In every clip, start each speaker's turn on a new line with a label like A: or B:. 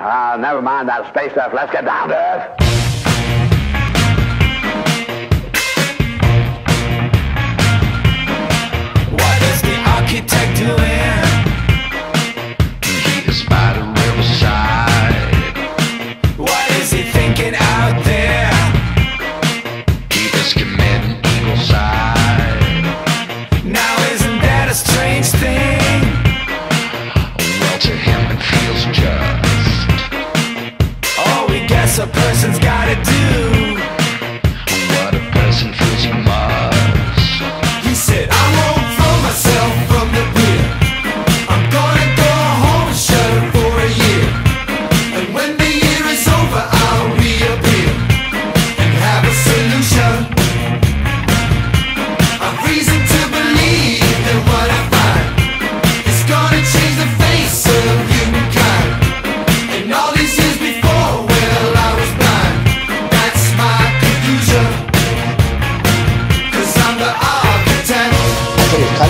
A: Ah, never mind that space stuff. Let's get down to earth.
B: a person's gotta do.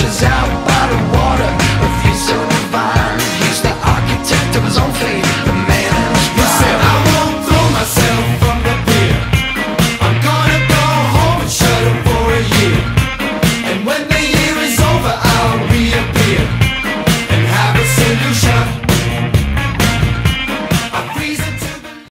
C: ashes out.